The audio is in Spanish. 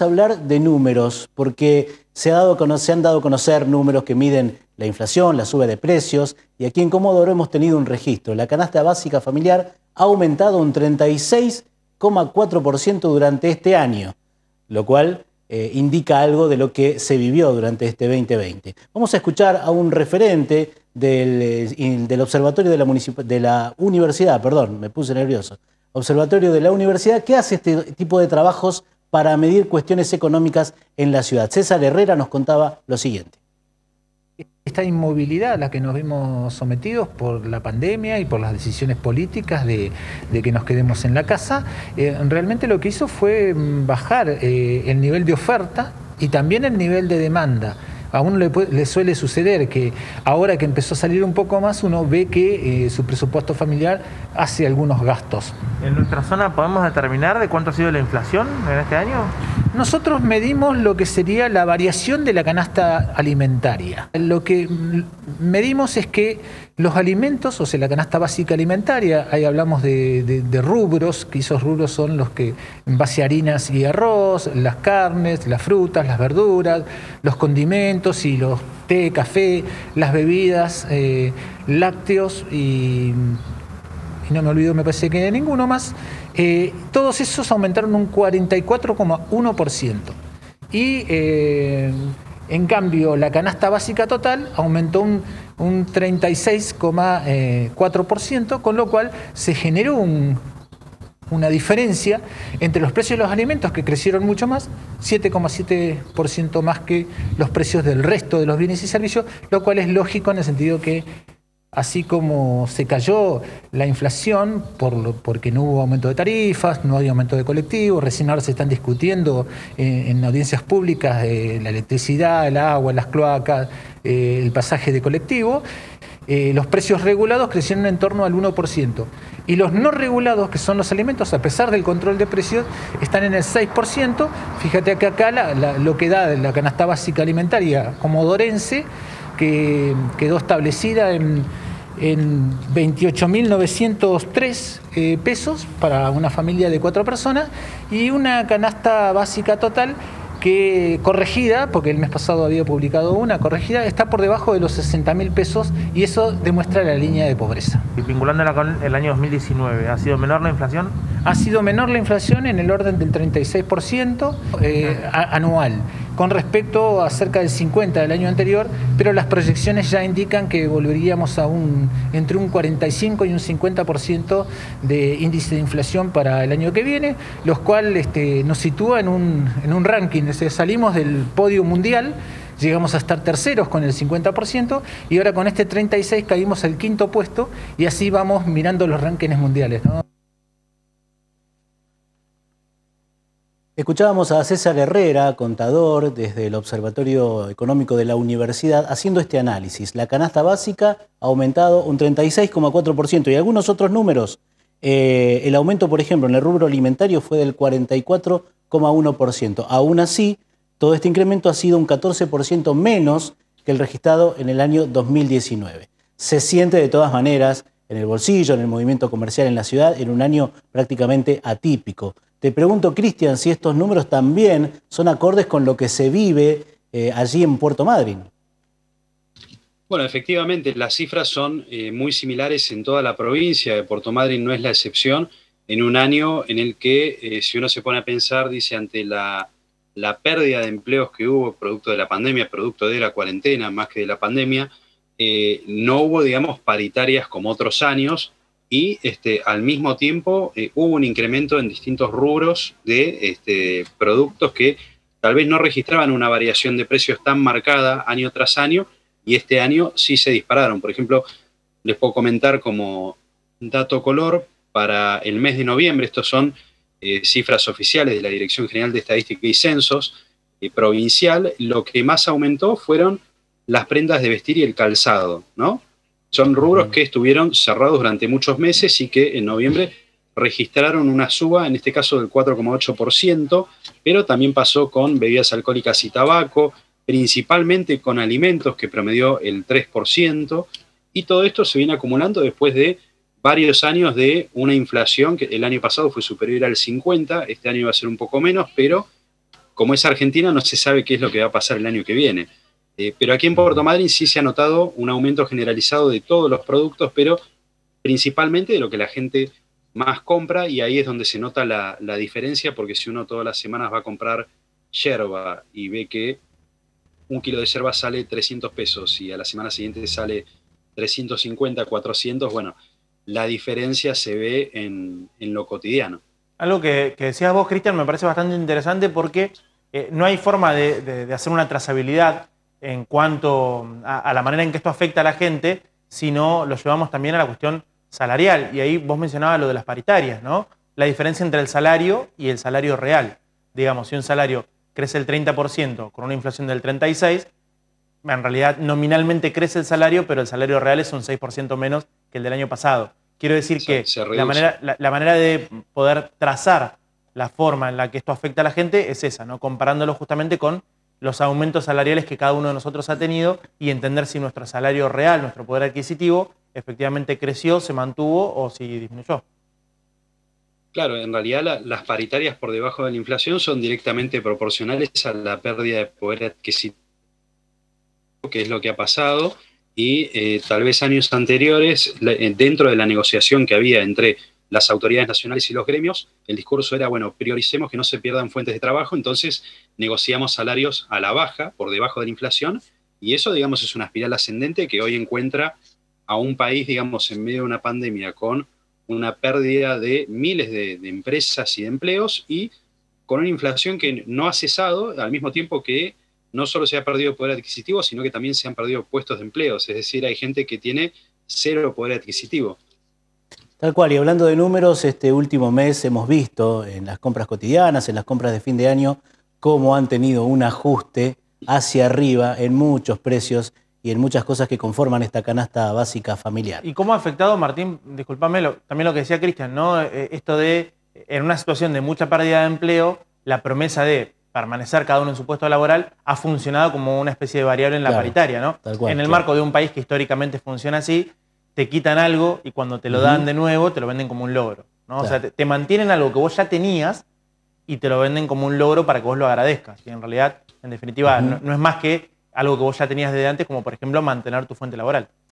A hablar de números, porque se han dado a conocer números que miden la inflación, la sube de precios, y aquí en Comodoro hemos tenido un registro. La canasta básica familiar ha aumentado un 36,4% durante este año, lo cual eh, indica algo de lo que se vivió durante este 2020. Vamos a escuchar a un referente del, eh, del Observatorio de la, de la Universidad, perdón, me puse nervioso, Observatorio de la Universidad, que hace este tipo de trabajos para medir cuestiones económicas en la ciudad. César Herrera nos contaba lo siguiente. Esta inmovilidad a la que nos vimos sometidos por la pandemia y por las decisiones políticas de, que nos quedemos en la casa, eh, realmente lo que hizo fue mm, bajar eh, el nivel de oferta y también el nivel de demanda a uno le, suele suceder que ahora que empezó a salir un poco más, uno ve que eh, su presupuesto familiar hace algunos gastos. ¿En nuestra zona podemos determinar de cuánto ha sido la inflación en este año? Nosotros medimos lo que sería la variación de la canasta alimentaria. Lo que medimos es que los alimentos, o sea, la canasta básica alimentaria, ahí hablamos de, rubros, que esos rubros son los que en base a harinas y arroz, las carnes, las frutas, las verduras, los condimentos y los té, café, las bebidas, eh, lácteos y, y, no me olvido, me parece que ninguno más, eh, todos esos aumentaron un 44,1%. Y eh, en cambio, la canasta básica total aumentó un, 36,4%, con lo cual se generó una diferencia entre los precios de los alimentos que crecieron mucho más, 7,7% más que los precios del resto de los bienes y servicios, lo cual es lógico en el sentido que así como se cayó la inflación por porque no hubo aumento de tarifas, no hay aumento de colectivos, recién ahora se están discutiendo eh, en, audiencias públicas de la electricidad, el agua, las cloacas, eh, el pasaje de colectivo, eh, los precios regulados crecieron en torno al 1%. Y los no regulados, que son los alimentos, a pesar del control de precios, están en el 6%. Fíjate que acá lo que da la canasta básica alimentaria comodorense, que quedó establecida en en 28.903 eh, pesos para una familia de cuatro personas y una canasta básica total que corregida, porque el mes pasado había publicado una corregida, está por debajo de los 60 mil pesos y eso demuestra la línea de pobreza. Y vinculándola con el año 2019, ¿ha sido menor la inflación? Ha sido menor la inflación en el orden del 36% eh, anual con respecto a cerca del 50 del año anterior, pero las proyecciones ya indican que volveríamos a un entre un 45 y un 50% de índice de inflación para el año que viene, lo cual este, nos sitúa en un, en un ranking, salimos del podio mundial, llegamos a estar terceros con el 50% y ahora con este 36 caímos al quinto puesto y así vamos mirando los rankings mundiales. Escuchábamos a César Herrera, contador desde el Observatorio Económico de la Universidad, haciendo este análisis. La canasta básica ha aumentado un 36,4% y algunos otros números. Eh, el aumento, por ejemplo, en el rubro alimentario fue del 44,1%. Aún así, todo este incremento ha sido un 14% menos que el registrado en el año 2019. Se siente de todas maneras en el bolsillo, en el movimiento comercial en la ciudad, en un año prácticamente atípico. Te pregunto, Cristian, si estos números también son acordes con lo que se vive eh, allí en Puerto Madryn. Bueno, efectivamente, las cifras son eh, muy similares en toda la provincia. De Puerto Madryn no es la excepción. En un año en el que, eh, si uno se pone a pensar, dice, ante la, la, pérdida de empleos que hubo producto de la pandemia, producto de la cuarentena más que de la pandemia, no hubo, digamos, paritarias como otros años y este, al mismo tiempo eh, hubo un incremento en distintos rubros de este, productos que tal vez no registraban una variación de precios tan marcada año tras año y este año sí se dispararon. Por ejemplo, les puedo comentar como dato color para el mes de noviembre, estos son eh, cifras oficiales de la Dirección General de Estadística y Censos eh, provincial, lo que más aumentó fueron las prendas de vestir y el calzado, ¿no? Son rubros que estuvieron cerrados durante muchos meses y que en noviembre registraron una suba, en este caso del 4,8%, pero también pasó con bebidas alcohólicas y tabaco, principalmente con alimentos que promedió el 3%, y todo esto se viene acumulando después de varios años de una inflación que el año pasado fue superior al 50, este año va a ser un poco menos, pero como es Argentina, no se sabe qué es lo que va a pasar el año que viene. Eh, pero aquí en Puerto Madryn sí se ha notado un aumento generalizado de todos los productos, pero principalmente de lo que la gente más compra y ahí es donde se nota la, diferencia, porque si uno todas las semanas va a comprar yerba y ve que un kilo de yerba sale 300 pesos y a la semana siguiente sale 350, 400, bueno, la diferencia se ve en, lo cotidiano. Algo que, decías vos, Cristian, me parece bastante interesante porque eh, no hay forma de, hacer una trazabilidad en cuanto a, la manera en que esto afecta a la gente, sino lo llevamos también a la cuestión salarial. Y ahí vos mencionabas lo de las paritarias, ¿no? La diferencia entre el salario y el salario real. Digamos, si un salario crece el 30% con una inflación del 36%, en realidad nominalmente crece el salario, pero el salario real es un 6% menos que el del año pasado. Quiero decir que la manera, la, manera, de poder trazar la forma en la que esto afecta a la gente es esa, ¿no? comparándolo justamente con los aumentos salariales que cada uno de nosotros ha tenido y entender si nuestro salario real, nuestro poder adquisitivo, efectivamente creció, se mantuvo o si disminuyó. Claro, en realidad las paritarias por debajo de la inflación son directamente proporcionales a la pérdida de poder adquisitivo, que es lo que ha pasado, y eh, tal vez años anteriores, eh, dentro de la negociación que había entre las autoridades nacionales y los gremios, el discurso era, bueno, prioricemos que no se pierdan fuentes de trabajo, entonces negociamos salarios a la baja, por debajo de la inflación, y eso, digamos, es una espiral ascendente que hoy encuentra a un país, digamos, en medio de una pandemia con una pérdida de miles de, empresas y de empleos y con una inflación que no ha cesado, al mismo tiempo que no solo se ha perdido poder adquisitivo, sino que también se han perdido puestos de empleos. Es decir, hay gente que tiene cero poder adquisitivo. Tal cual, y hablando de números, este último mes hemos visto en las compras cotidianas, en las compras de fin de año, cómo han tenido un ajuste hacia arriba en muchos precios y en muchas cosas que conforman esta canasta básica familiar. ¿Y cómo ha afectado, Martín, discúlpame, también lo que decía Cristian, ¿no? Eh, esto de, en una situación de mucha pérdida de empleo, la promesa de permanecer cada uno en su puesto laboral ha funcionado como una especie de variable en la paritaria, ¿no? en el marco de un país que históricamente funciona así, te quitan algo y cuando te lo dan de nuevo te lo venden como un logro, ¿no? O sea, te, mantienen algo que vos ya tenías y te lo venden como un logro para que vos lo agradezcas. Y en realidad, en definitiva, no es más que algo que vos ya tenías desde antes, como por ejemplo mantener tu fuente laboral.